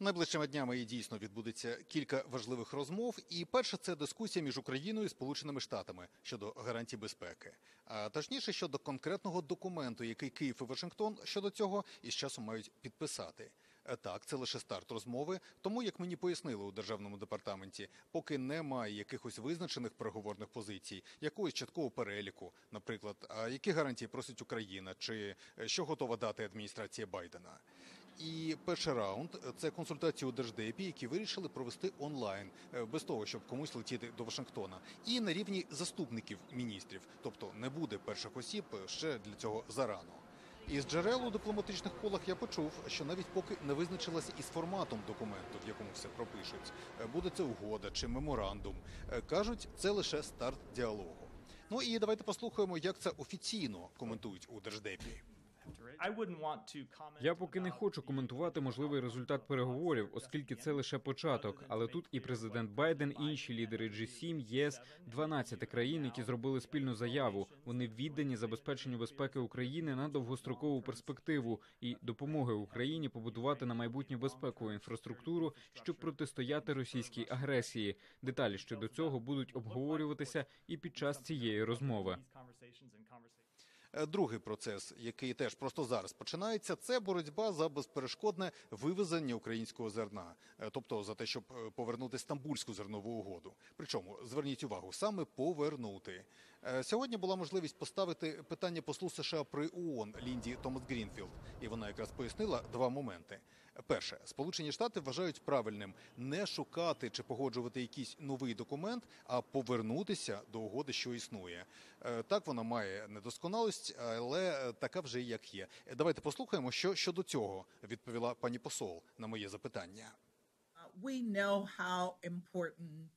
Найближчими днями дійсно відбудеться кілька важливих розмов. І перша це дискусія між Україною і Сполученими Штатами щодо гарантій безпеки, а точніше щодо конкретного документу, який Київ і Вашингтон щодо цього із часом мають підписати. Е, Так, це лише старт розмови. Тому, як мені пояснили у державному департаменті, поки немає якихось визначених переговорних позицій, якогось чіткого переліку, наприклад, які гарантії просить Україна, чи що готова дати адміністрація Байдена. І перший раунд це консультації у держдепі, які вирішили провести онлайн, е, без того, щоб комусь летіти до Вашингтона, і на рівні заступників міністрів, тобто не буде перших осіб е, ще для цього зарано. Із джерел у дипломатичних колах я почув, що навіть поки не визначилася із форматом документу, в якому все пропишуть, е, буде це угода чи меморандум. Кажуть, це лише старт діалогу. Ну і давайте послухаємо, як це офіційно коментують у держдепі. Я поки не хочу коментувати можливий результат переговорів, оскільки це лише початок. Але тут і президент Байден, і інші лідери G7, ЄС, 12 країн, які зробили спільну заяву. Вони віддані забезпеченню безпеки України на довгострокову перспективу і допомоги Україні побудувати на майбутнє безпекову інфраструктуру, щоб протистояти російській агресії. Деталі щодо цього будуть обговорюватися і під час цієї розмови. Другий процес, який теж просто зараз починається, це боротьба за безперешкодне вивезення українського зерна, Е, тобто за те, щоб е, повернути стамбульську зернову угоду. Причому зверніть увагу, саме повернути. Е, Сьогодні була можливість поставити питання послу США при ООН Лінді Томас Грінфілд, і вона якраз пояснила два моменти. Перше, Сполучені Штати вважають правильним не шукати чи погоджувати якийсь новий документ, а повернутися до угоди, що існує. Е, Так вона має недосконалість, але така вже як є. Давайте послухаємо, що щодо цього відповіла пані посол на моє запитання. We know how important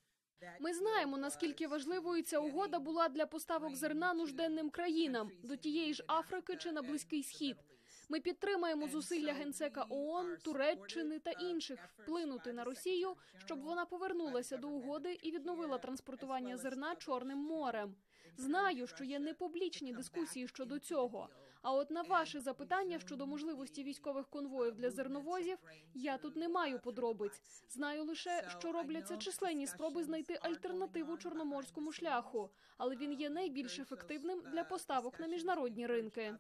Ми знаємо, наскільки важливою ця угода була для поставок зерна нужденним країнам до тієї ж Африки чи на Близький Схід. Ми підтримаємо зусилля генсека ООН, Туреччини та інших вплинути на Росію, щоб вона повернулася до угоди і відновила транспортування зерна Чорним морем. Знаю, що є непублічні дискусії щодо цього. А от на ваше запитання щодо можливості військових конвоїв для зерновозів, я тут не маю подробиць. Знаю лише, що робляться численні спроби знайти альтернативу чорноморському шляху, але він є найбільш ефективним для поставок на міжнародні ринки.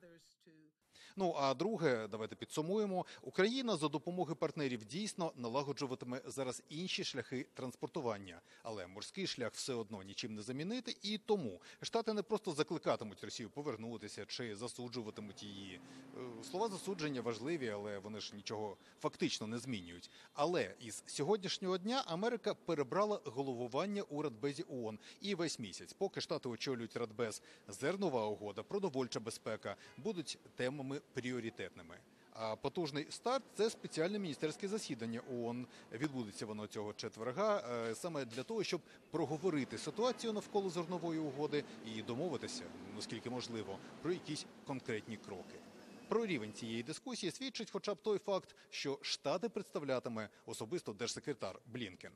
Ну а друге, давайте підсумуємо. Україна за допомоги партнерів дійсно налагоджуватиме зараз інші шляхи транспортування, але морський шлях все одно нічим не замінити. І тому штати не просто закликатимуть Росію повернутися чи засуджуватимуть її. Е, Слова засудження важливі, але вони ж нічого фактично не змінюють. Але із сьогоднішнього дня Америка перебрала головування у Радбезі ООН. І весь місяць, поки штати очолюють Радбез, зернова угода, продовольча безпека будуть темами пріоритетними. А потужний старт це спеціальне міністерське засідання ООН. Відбудеться воно цього четверга е, саме для того, щоб проговорити ситуацію навколо зернової угоди і домовитися, наскільки можливо, про якісь конкретні кроки. Про рівень цієї дискусії свідчить хоча б той факт, що штати представлятиме особисто держсекретар Блінкен.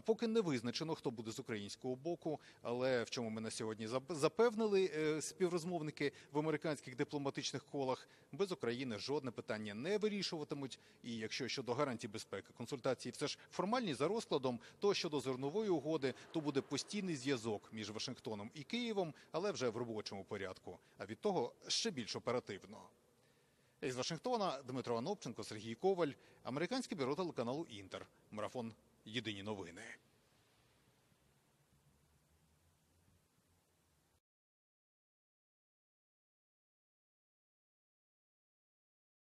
Поки не визначено, хто буде з українського боку, але в чому мене сьогодні запевнили е, співрозмовники в американських дипломатичних колах, без України жодне питання не вирішуватимуть. І якщо щодо гарантій безпеки консультації все ж формальні за розкладом, то щодо зернової угоди, то буде постійний зв'язок між Вашингтоном і Києвом, але вже в робочому порядку. А від того ще більш оперативно. Із Вашингтона Дмитро Анопченко, Сергій Коваль, американське бюро телеканалу Інтер. Марафон. Єдині новини.